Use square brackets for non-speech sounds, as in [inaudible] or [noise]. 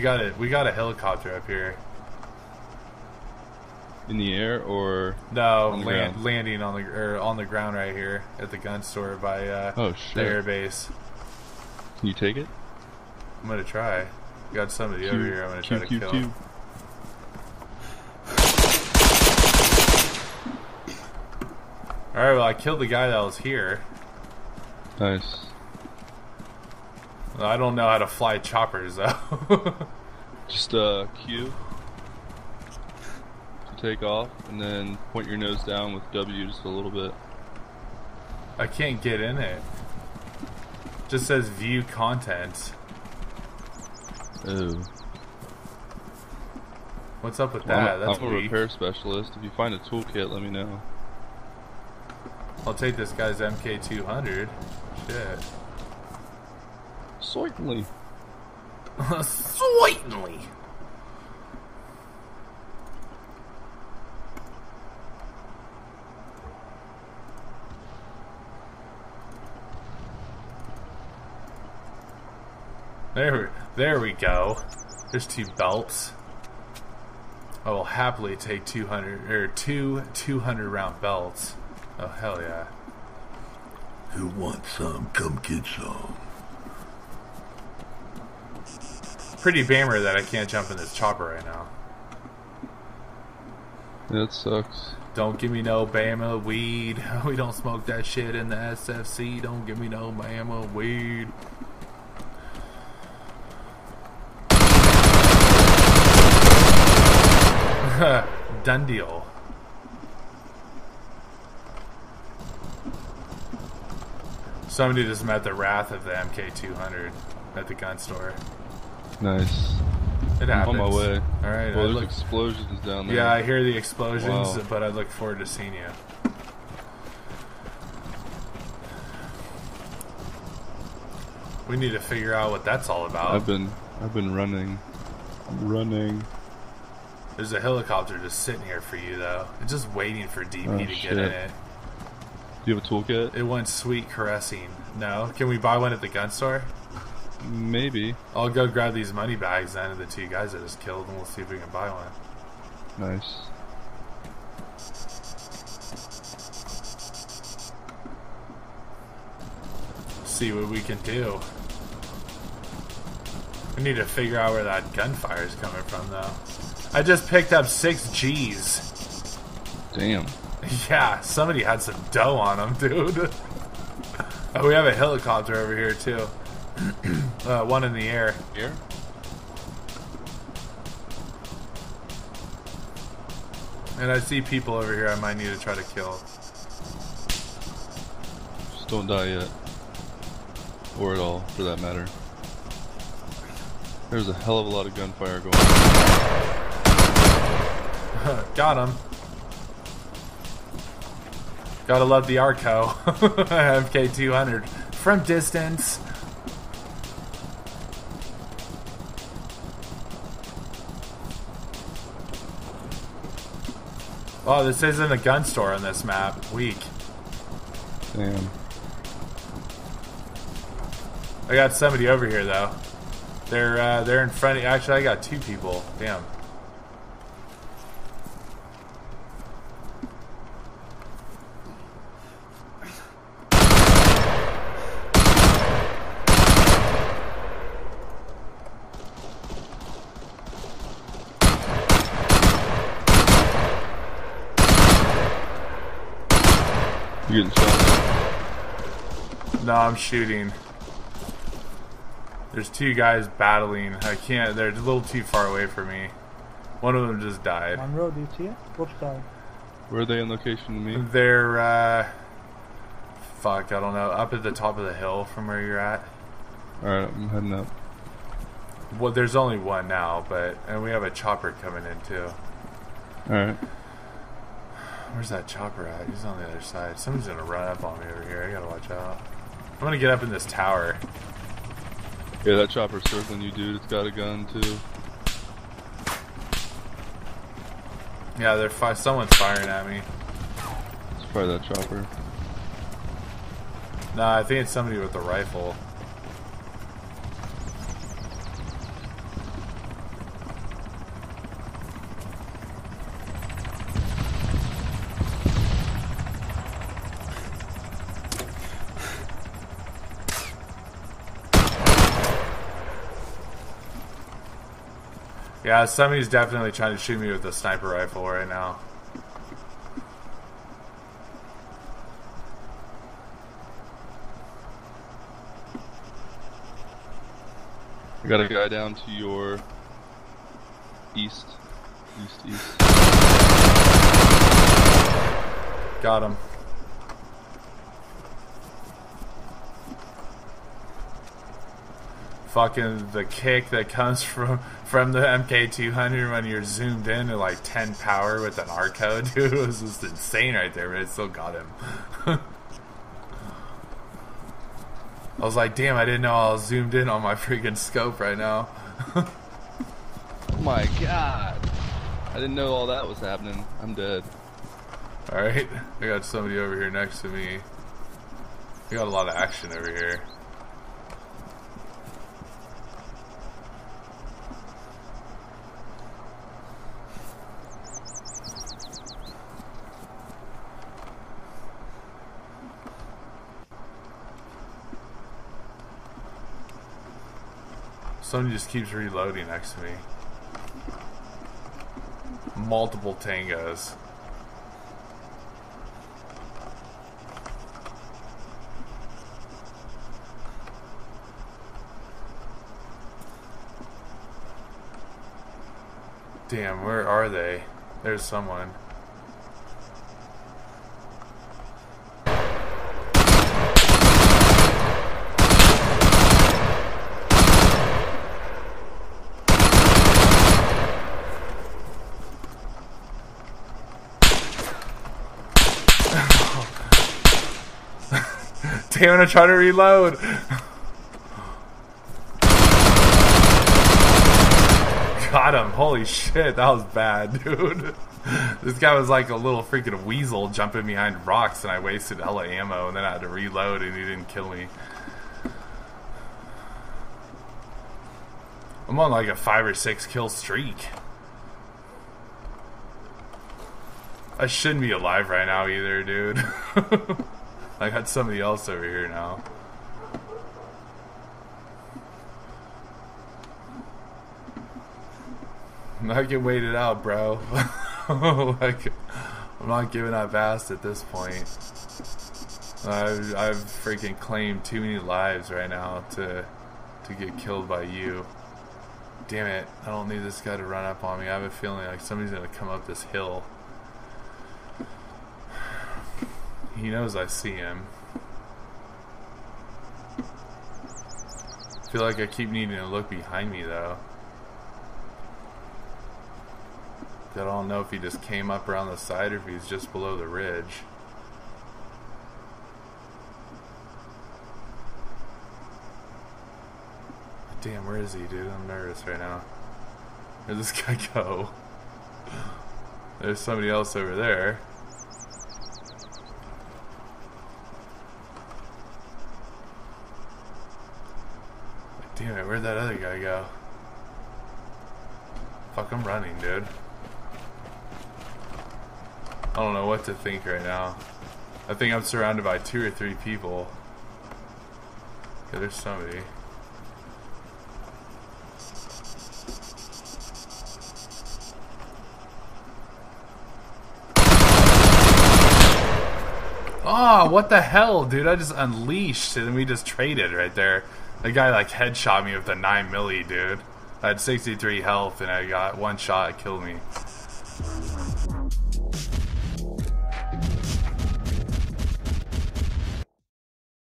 we got it. We got a helicopter up here. In the air or No, On land, landing on the or on the ground right here at the gun store by uh, oh the air base. Can you take it? I'm gonna try. Got somebody over here. I'm gonna try to Q, kill. Q. All right. Well, I killed the guy that was here. Nice. I don't know how to fly choppers though. [laughs] Just uh Q to take off, and then point your nose down with W just a little bit. I can't get in it. Just says view content. Oh. What's up with Well, that? I'm, That's I'm a weak. repair specialist. If you find a toolkit, let me know. I'll take this guy's MK200. Shit. Certainly. Certainly. There, there we go. There's two belts. I will happily take 200 or two 200 er, round belts. Oh hell yeah! Who wants some? Come get some. Pretty bammer that I can't jump in this chopper right now. That sucks. Don't give me no Bama weed. [laughs] We don't smoke that shit in the SFC. Don't give me no Bama weed. [laughs] Done deal. Somebody just met the wrath of the MK200 at the gun store. Nice. It I'm happens. on my way. All right. Well, I there's look- explosions down there. yeah, I hear the explosions, Wow. but I look forward to seeing you. We need to figure out what that's all about. I've been, I've been running, running. There's a helicopter just sitting here for you, though. It's just waiting for DP Oh, to get in it. Do you have a toolkit? It went sweet caressing. No? Can we buy one at the gun store? Maybe. I'll go grab these money bags then of the two guys I just killed, and we'll see if we can buy one. Nice. See what we can do. We need to figure out where that gunfire is coming from, though. I just picked up six G's. Damn. [laughs] Yeah, somebody had some dough on them, dude. [laughs] oh, we have a helicopter over here, too. Uh, one in the air. Here? And I see people over here I might need to try to kill. Just don't die yet. Or at all, for that matter. There's a hell of a lot of gunfire going on. [laughs] Got him. Gotta love the Arco. [laughs] MK200. From distance. Oh, this isn't a gun store on this map. Weak. Damn. I got somebody over here though. They're uh, they're in front. Of, actually, I got two people. Damn. You getting shot? No, I'm shooting. There's two guys battling. I can't. They're a little too far away for me. One of them just died. Monroe, do you see it? Which side? Where are they in location to me? They're uh, fuck. I don't know. Up at the top of the hill from where you're at. Alright, I'm heading up. Well, there's only one now, but and we have a chopper coming in too. Alright. Where's that chopper at? He's on the other side. Someone's gonna run up on me over here. I gotta watch out. I'm gonna get up in this tower. Yeah, that chopper's circling you, dude. It's got a gun, too. Yeah, they're fi- someone's firing at me. It's probably that chopper. Nah, I think it's somebody with a rifle. Yeah, somebody's definitely trying to shoot me with a sniper rifle right now. I got a guy down to your east. East, east. Got him. Fucking the kick that comes [laughs] from from the MK200 when you're zoomed in at like 10 power with an Arco, [laughs] dude, was just insane right there, but it still got him. [laughs] I was like, damn, I didn't know I was zoomed in on my freaking scope right now. Oh my god! I didn't know all that was happening. I'm dead. Alright, I got somebody over here next to me. We got a lot of action over here. Somebody just keeps reloading next to me. Multiple tangos. Damn, where are they? There's someone. Damn, I'm trying to reload. Got him. Holy shit, that was bad, [laughs] dude. This guy was like a little freaking weasel jumping behind rocks, and I wasted hella ammo, and then I had to reload, and he didn't kill me. I'm on like a five or six kill streak. I shouldn't be alive right now either, dude. [laughs] I got somebody else over here now. I can wait it out, bro. [laughs] like, I'm not giving up fast at this point. I've, I've freaking claimed too many lives right now to to get killed by you. Damn it! I don't need this guy to run up on me. I have a feeling like somebody's gonna come up this hill. He knows I see him. Feel like I keep needing to look behind me though. I don't know if he just came up around the side or if he's just below the ridge. Damn, where is he, dude? I'm nervous right now. Where'd this guy [laughs] go? There's somebody else over there. Where'd that other guy go? Fuck, I'm running, dude. I don't know what to think right now. I think I'm surrounded by two or three people. Okay, there's somebody. Oh, what the hell, dude? I just unleashed and we just traded right there. The guy like headshot me with a 9 milli, dude. I had 63 health and I got one shot, killed me.